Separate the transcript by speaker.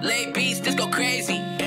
Speaker 1: Late beats, just go crazy.